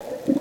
you